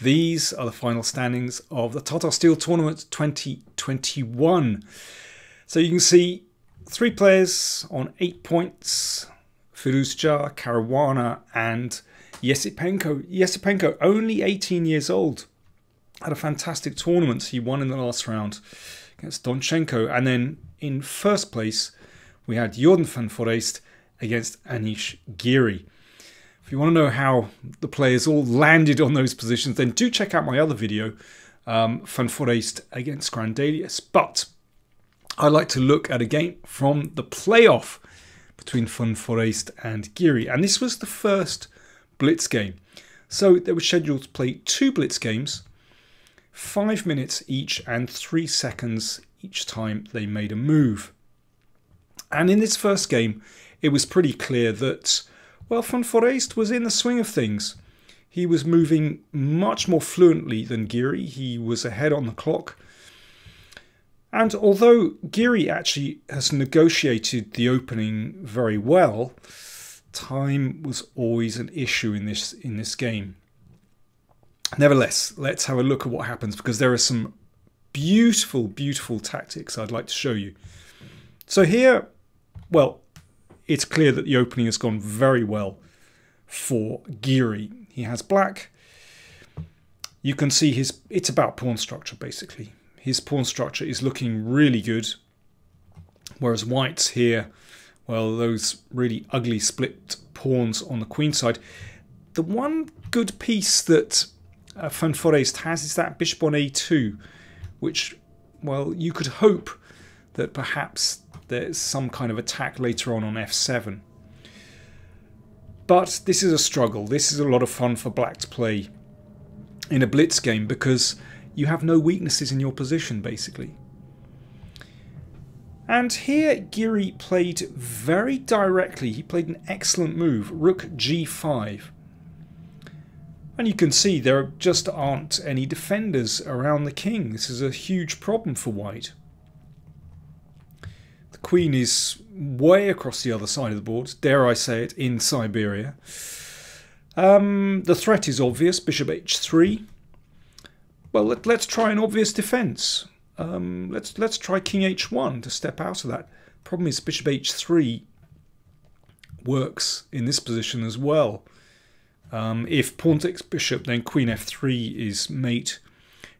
These are the final standings of the Tata Steel Tournament 2021. So you can see three players on eight points Firouzja, Caruana, and Yesipenko. Yesipenko, only 18 years old, had a fantastic tournament. He won in the last round against Donchenko. And then in first place, we had Jorden van Foreest against Anish Giri. If you want to know how the players all landed on those positions, then do check out my other video, um, Van Foreest against Grandelius. But I'd like to look at a game from the playoff between Van Foreest and Giri. And this was the first Blitz game. So they were scheduled to play two Blitz games, five minutes each and three seconds each time they made a move. And in this first game, it was pretty clear that well, Van Foreest was in the swing of things. He was moving much more fluently than Giri. He was ahead on the clock. And although Giri actually has negotiated the opening very well, time was always an issue in this in this game. Nevertheless, let's have a look at what happens because there are some beautiful, beautiful tactics I'd like to show you. So here, well, it's clear that the opening has gone very well for Giri. He has black. You can see his. It's about pawn structure basically. His pawn structure is looking really good, whereas white's here. Well, those really ugly split pawns on the queen side. The one good piece that uh, Van Foreest has is that bishop on a2, which, well, you could hope that perhaps there's some kind of attack later on on f7. But this is a struggle. This is a lot of fun for black to play in a blitz game because you have no weaknesses in your position basically. And here Giri played very directly. He played an excellent move, rook g5. And you can see there just aren't any defenders around the king. This is a huge problem for white. The queen is way across the other side of the board, dare I say it, in Siberia. Um, the threat is obvious, bishop h3. Well, let, us try an obvious defence. Um, let's let's try king h1 to step out of that. Problem is bishop h3 works in this position as well. Um, if pawn takes bishop, then queen f3 is mate.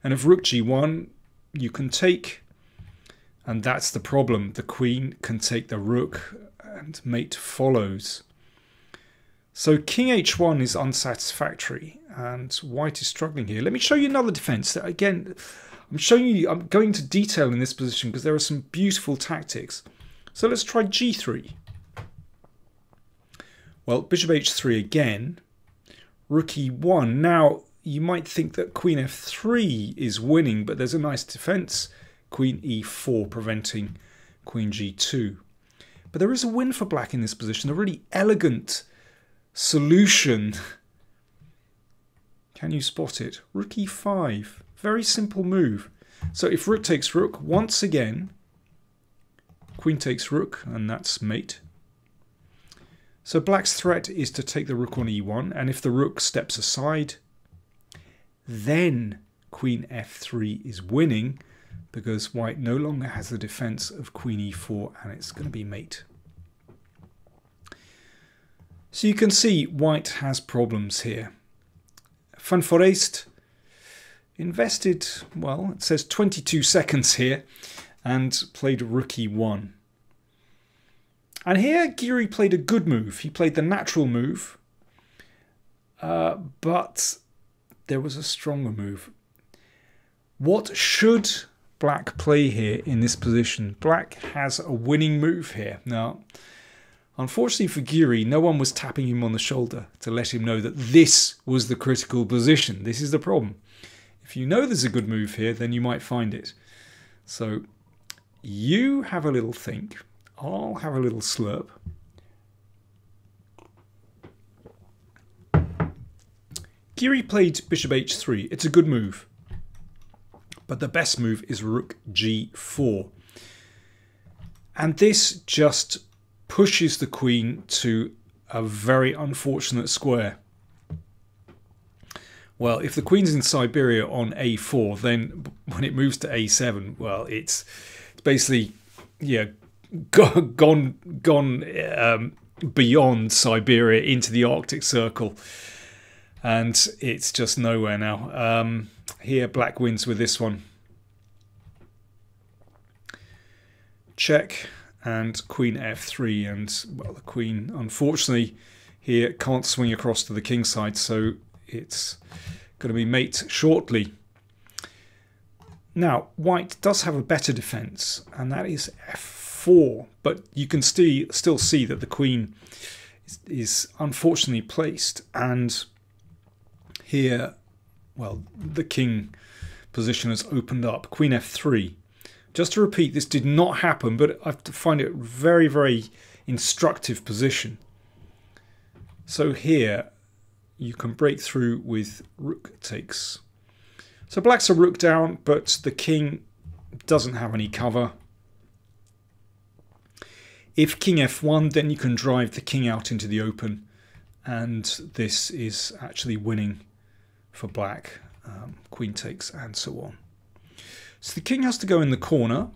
And if rook g1, you can take and that's the problem. The queen can take the rook and mate follows. So king h1 is unsatisfactory and white is struggling here. Let me show you another defense. That again, I'm showing you, I'm going to detail in this position because there are some beautiful tactics. So let's try g3. Well, bishop h3 again, rook e1. Now, you might think that queen f3 is winning, but there's a nice defense queen e4 preventing queen g2. But there is a win for black in this position, a really elegant solution. Can you spot it? Rook e5, very simple move. So if rook takes rook, once again, queen takes rook, and that's mate. So black's threat is to take the rook on e1, and if the rook steps aside, then queen f3 is winning, because white no longer has the defense of queen e4 and it's going to be mate. So you can see white has problems here. Van Foreest, well, it says 22 seconds here and played rook e1. And here Giri played a good move. He played the natural move, uh, but there was a stronger move. What should black play here in this position. Black has a winning move here. Now, unfortunately for Giri, no one was tapping him on the shoulder to let him know that this was the critical position. This is the problem. If you know there's a good move here, then you might find it. So you have a little think. I'll have a little slurp. Giri played bishop h3. It's a good move. But the best move is rook g4. And this just pushes the queen to a very unfortunate square. Well, if the queen's in Siberia on a4, then when it moves to a7, well, it's, basically yeah gone gone um, beyond Siberia into the Arctic Circle, and it's just nowhere now. Um, here, black wins with this one. Check and queen f3, and well, the queen unfortunately here can't swing across to the king side, so it's going to be mate shortly. Now, white does have a better defence, and that is f4, but you can still still see that the queen is, is unfortunately placed, and here, well, the king position has opened up. Queen f3. Just to repeat, this did not happen, but I find it very, very instructive position. So here, you can break through with rook takes. So black's a rook down, but the king doesn't have any cover. If king f1, then you can drive the king out into the open, and this is actually winning for black. Um, queen takes and so on. So the king has to go in the corner.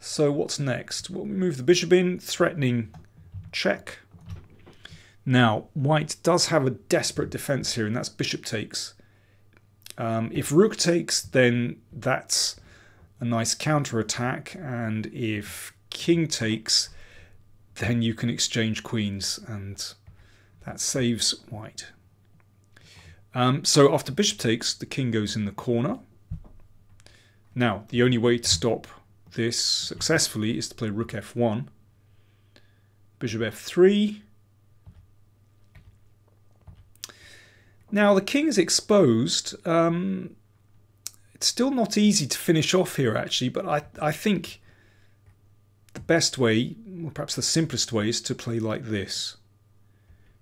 So what's next? Well, we move the bishop in, threatening check. Now, white does have a desperate defense here, and that's bishop takes. Um, if rook takes, then that's a nice counter attack, and if king takes, then you can exchange queens, and that saves white. Um, so after bishop takes, the king goes in the corner. Now, the only way to stop this successfully is to play rook f1, bishop f3, Now the king is exposed. Um, it's still not easy to finish off here actually, but I, I think the best way, or perhaps the simplest way, is to play like this.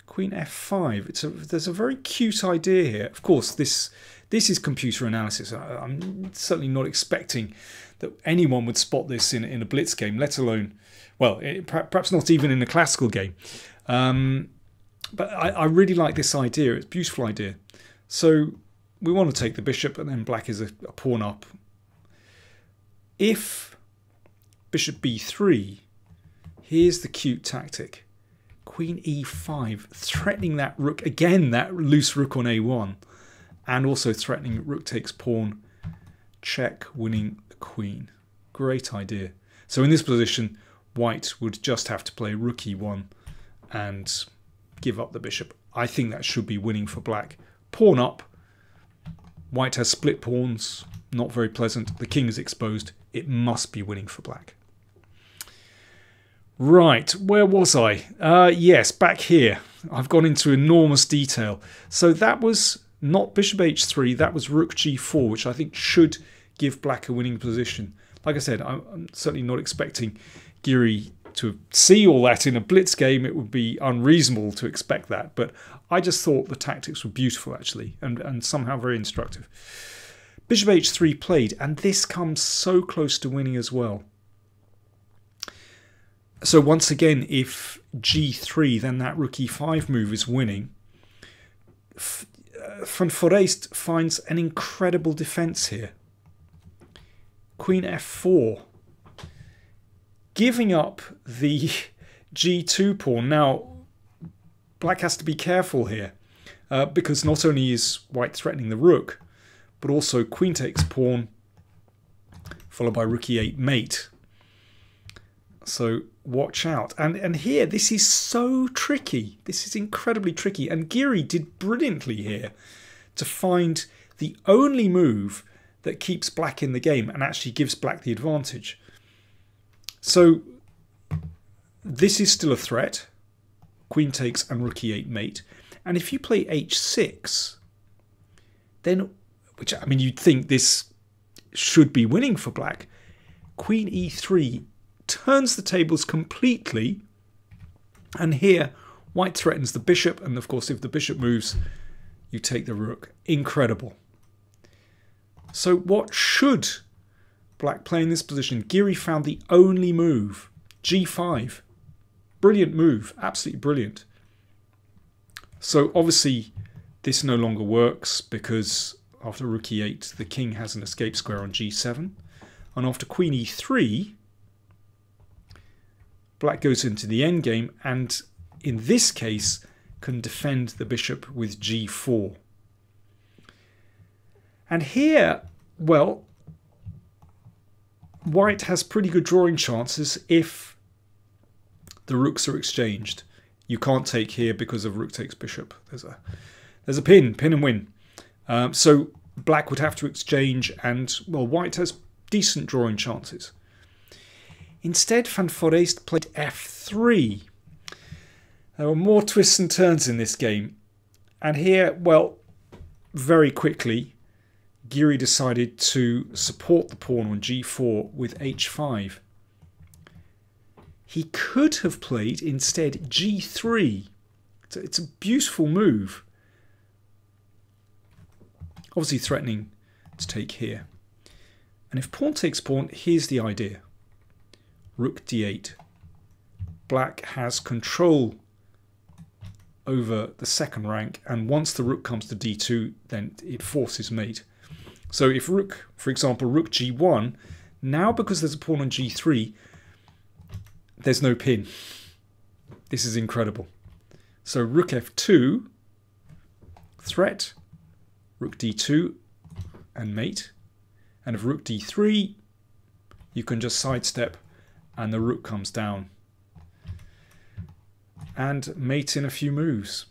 Queen f5. It's a, there's a very cute idea here. Of course, this this is computer analysis. I, am certainly not expecting that anyone would spot this in, in a blitz game, let alone, well, it, perhaps not even in a classical game. Um, but I, I really like this idea. It's a beautiful idea. So we want to take the bishop and then black is a, a pawn up. If bishop b3, here's the cute tactic. Queen e5, threatening that rook, again that loose rook on a1, and also threatening rook takes pawn, check, winning the queen. Great idea. So in this position, white would just have to play rook e1 and give up the bishop. I think that should be winning for black. Pawn up. White has split pawns. Not very pleasant. The king is exposed. It must be winning for black. Right, where was I? Uh, yes, back here. I've gone into enormous detail. So that was not bishop h3, that was rook g4, which I think should give black a winning position. Like I said, I'm certainly not expecting Giri to see all that in a blitz game, it would be unreasonable to expect that. But I just thought the tactics were beautiful, actually, and, and somehow very instructive. Bishop h3 played, and this comes so close to winning as well. So once again, if g3, then that rook e5 move is winning. Uh, Van Foreest finds an incredible defence here. Queen f4 giving up the g2 pawn. Now, black has to be careful here uh, because not only is white threatening the rook, but also queen takes pawn followed by rook e8 mate. So watch out. And and here, this is so tricky. This is incredibly tricky. And Giri did brilliantly here to find the only move that keeps black in the game and actually gives black the advantage. So this is still a threat. Queen takes and rook e8 mate. And if you play h6, then, which I mean, you'd think this should be winning for black. Queen e3 turns the tables completely. And here, white threatens the bishop. And of course, if the bishop moves, you take the rook. Incredible. So what should black play in this position. Giri found the only move, g5. Brilliant move, absolutely brilliant. So obviously this no longer works because after rook e8, the king has an escape square on g7. And after queen e3, black goes into the endgame and in this case can defend the bishop with g4. And here, well, white has pretty good drawing chances if the rooks are exchanged. You can't take here because of rook takes bishop. There's a there's a pin, pin and win. Um, so black would have to exchange and, well, white has decent drawing chances. Instead, Van Foreest played f3. There were more twists and turns in this game. And here, well, very quickly, Giri decided to support the pawn on g4 with h5. He could have played instead g3. It's a beautiful move. Obviously threatening to take here. And if pawn takes pawn, here's the idea. Rook d8. Black has control over the second rank, and once the rook comes to d2, then it forces mate. So if rook, for example, rook g1, now because there's a pawn on g3, there's no pin. This is incredible. So rook f2, threat, rook d2, and mate. And if rook d3, you can just sidestep and the rook comes down. And mate in a few moves.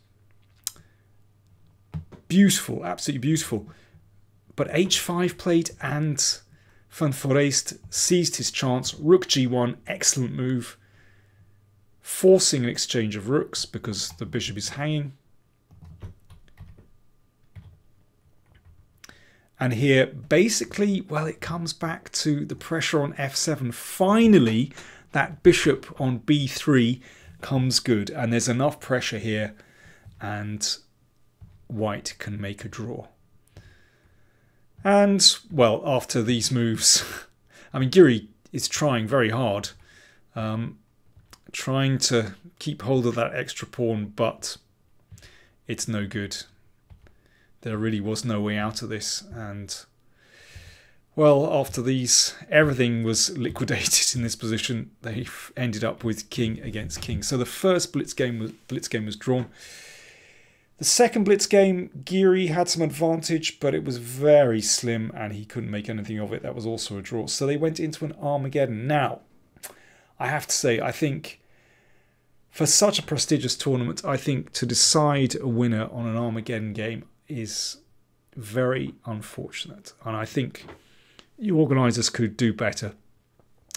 Beautiful, absolutely beautiful. But h5 played and Van Foreest seized his chance. Rook g1, excellent move. Forcing an exchange of rooks because the bishop is hanging. And here, basically, well, it comes back to the pressure on f7. Finally, that bishop on b3 comes good. And there's enough pressure here. And white can make a draw. And, well, after these moves, I mean, Giri is trying very hard. Um, trying to keep hold of that extra pawn, but it's no good there really was no way out of this. And well, after these, everything was liquidated in this position. They ended up with king against king. So the first blitz game was blitz game was drawn. The second blitz game, Giri had some advantage, but it was very slim and he couldn't make anything of it. That was also a draw. So they went into an Armageddon. Now, I have to say, I think for such a prestigious tournament, I think to decide a winner on an Armageddon game, is very unfortunate. And I think you organisers could do better.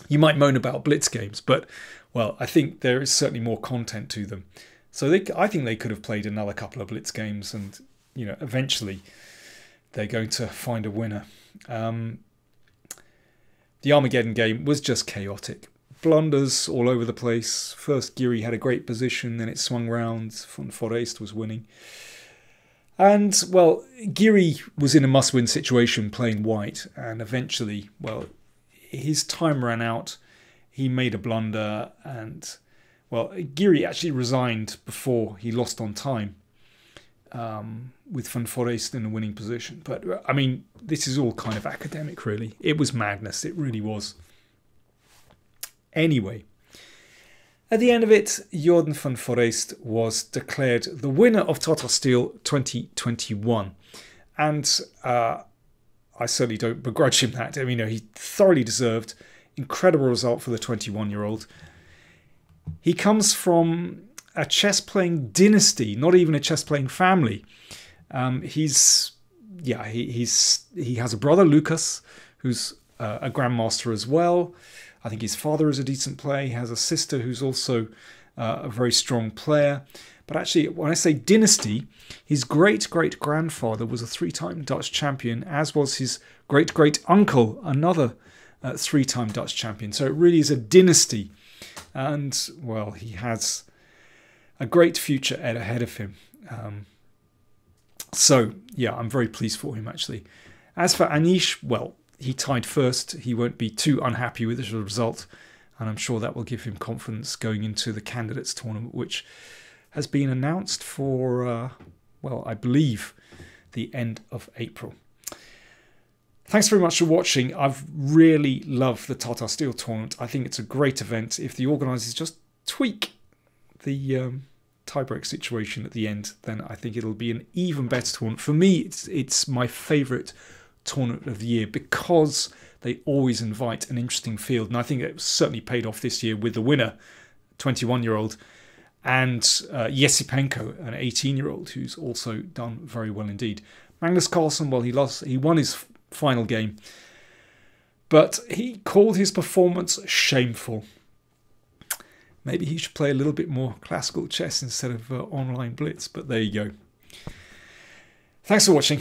You might moan about blitz games, but well, I think there is certainly more content to them. So they, I think they could have played another couple of blitz games, and you know, eventually they're going to find a winner. Um, the Armageddon game was just chaotic. Blunders all over the place. First, Giri had a great position, then it swung round. Van Foreest was winning. And, well, Giri was in a must win situation playing white, and eventually, well, his time ran out. He made a blunder, and, well, Giri actually resigned before he lost on time um, with Van Foreest in a winning position. But, I mean, this is all kind of academic, really. It was madness, it really was. Anyway, at the end of it, Jorden van Foreest was declared the winner of Tata Steel 2021. And uh, I certainly don't begrudge him that. I mean, you know, he thoroughly deserved. Incredible result for the 21 year old. He comes from a chess playing dynasty, not even a chess playing family. Um, he's, yeah, he, he's he has a brother, Lucas, who's uh, a grandmaster as well. I think his father is a decent player. He has a sister who's also uh, a very strong player. But actually, when I say dynasty, his great great grandfather was a three time Dutch champion, as was his great great uncle, another uh, three time Dutch champion. So it really is a dynasty. And, well, he has a great future ahead of him. Um, so, yeah, I'm very pleased for him, actually. As for Anish, well, he tied first. He won't be too unhappy with the result, and I'm sure that will give him confidence going into the candidates tournament, which has been announced for uh, well, I believe the end of April. Thanks very much for watching. I've really loved the Tata Steel tournament. I think it's a great event. If the organisers just tweak the um, tiebreak situation at the end, then I think it'll be an even better tournament. For me, it's it's my favourite tournament of the year because they always invite an interesting field, and I think it certainly paid off this year with the winner, 21 year old, and uh, Yesipenko, an 18 year old who's also done very well indeed. Magnus Carlsen, well, he lost, he won his final game. But he called his performance shameful. Maybe he should play a little bit more classical chess instead of uh, online blitz, but there you go. Thanks for watching.